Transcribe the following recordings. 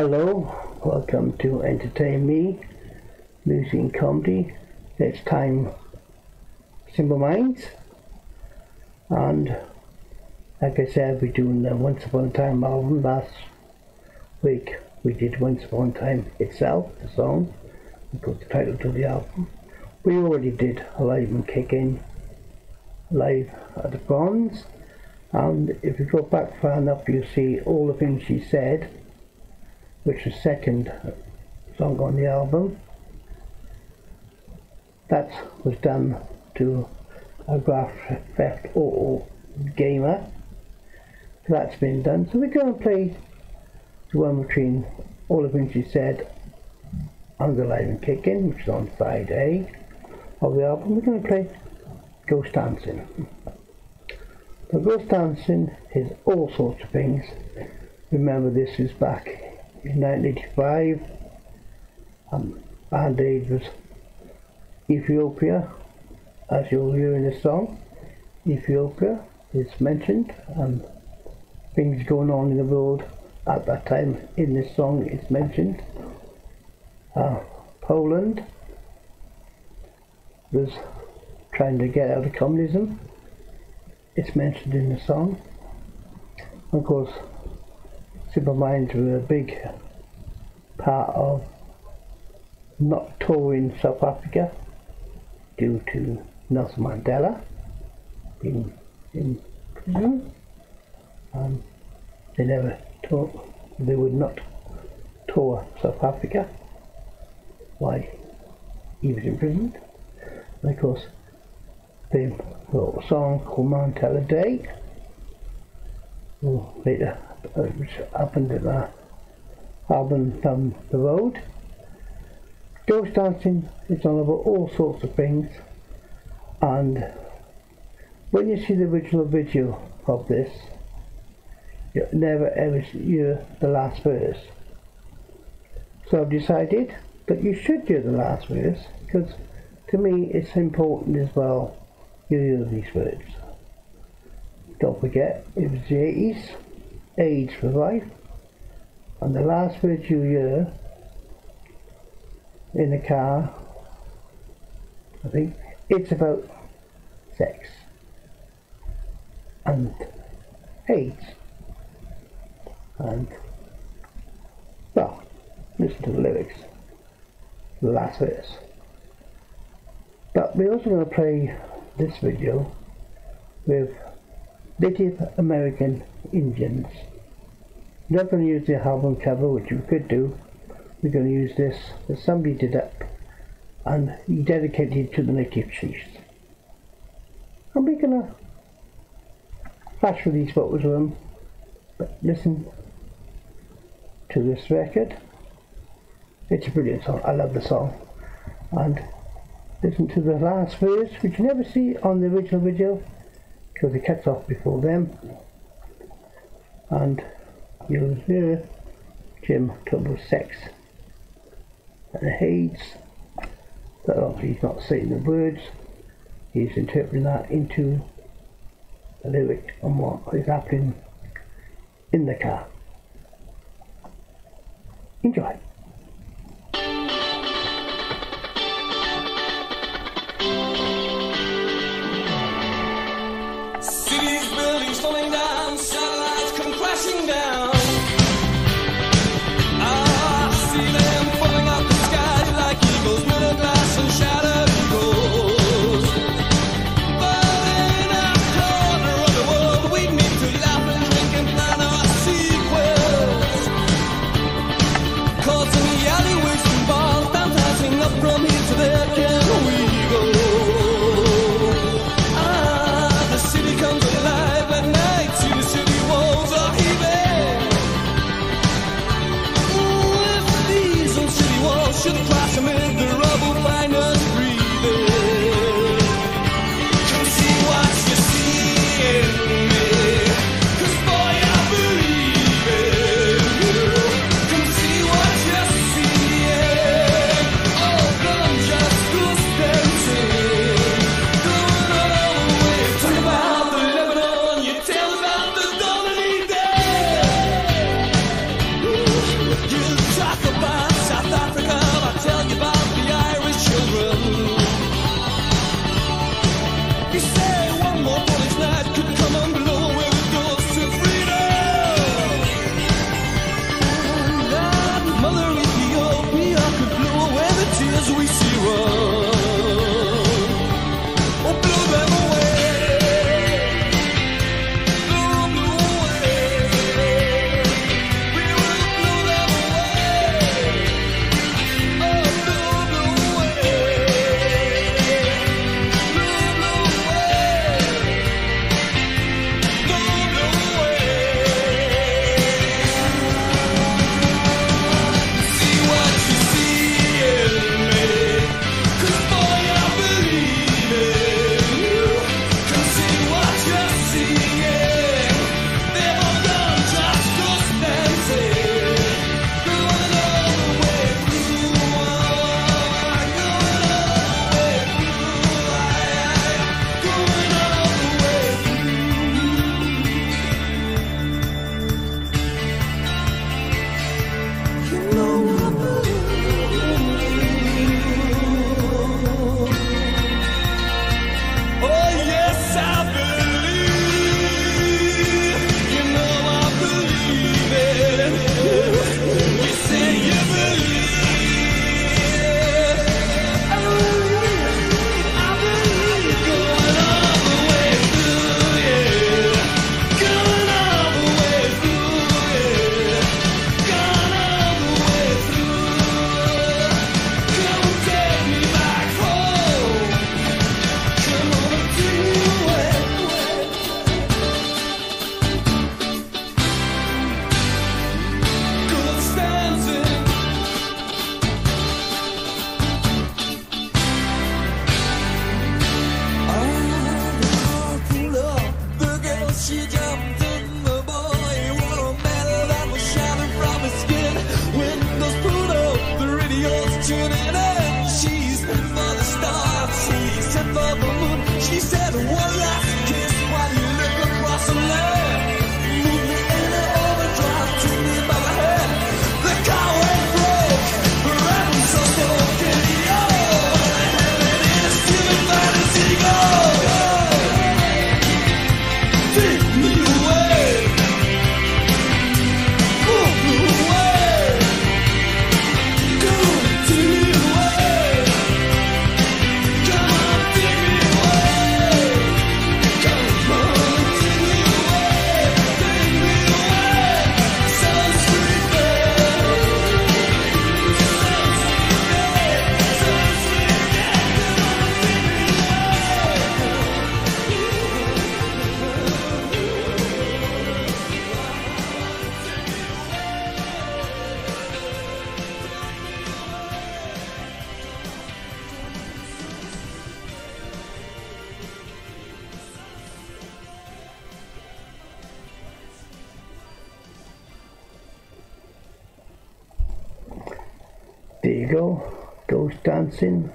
Hello, welcome to Entertain Me, Music and Comedy. It's time Simple Minds. And like I said, we're doing the Once Upon a Time album last week. We did Once Upon a Time itself, the song. We put the title to the album. We already did Alive and Kicking live at the Bronze. And if you go back far enough, you'll see all the things she said which is second song on the album. That was done to a Grand Theft Auto Gamer. So that's been done. So we're going to play the one between all the things you said Under Live and Kicking, which is on side A of the album. We're going to play Ghost Dancing. The Ghost Dancing is all sorts of things. Remember this is back in 1985. Um, Band Aid was Ethiopia, as you'll hear in the song. Ethiopia is mentioned and things going on in the world at that time in this song is mentioned. Uh, Poland was trying to get out of communism. It's mentioned in the song. Of course, Simple Minds were a big part of not touring South Africa due to Nelson Mandela being in prison. Um, they never tour, they would not tour South Africa Why? he was imprisoned. And of course, they wrote a song called Mandela Day. Later which happened at the album down the road. Ghost dancing is all about all sorts of things and when you see the original video of this you never ever hear the last verse. So I've decided that you should hear the last verse because to me it's important as well you hear these words. Don't forget it was the 80s AIDS for life. And the last words you hear in the car, I think, it's about sex and AIDS. And, well, listen to the lyrics, the last verse. But we're also going to play this video with Native American Indians. Not going to use the album cover, which we could do. We're going to use this that somebody did up and dedicated to the native chiefs. And we're going to flash through these photos of them, but listen to this record. It's a brilliant song. I love the song. And listen to the last verse, which you never see on the original video because it cuts off before them and you'll hear Jim about sex and but obviously he's not saying the words. He's interpreting that into a lyric on what is happening in the car. Enjoy You. imagine. There you go. Ghost dancing.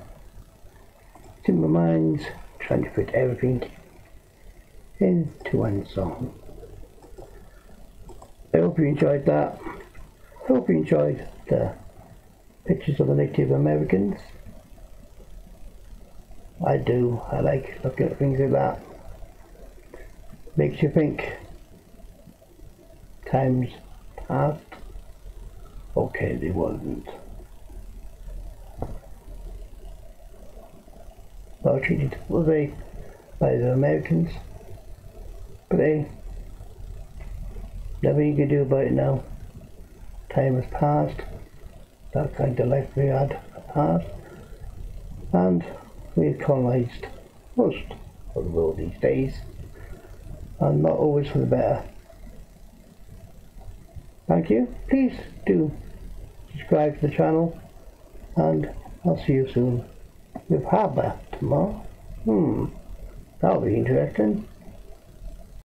Simple Minds trying to fit everything into one song. I hope you enjoyed that. I hope you enjoyed the pictures of the Native Americans. I do. I like looking at things like that. Makes you think. Times past. Okay, they wasn't. Well treated, were they, by the Americans? But hey, nothing you can do about it now. Time has passed. That kind of life we had passed. And we've colonised most of the world these days. And not always for the better. Thank you. Please do subscribe to the channel. And I'll see you soon with Harbour tomorrow. Hmm, that'll be interesting.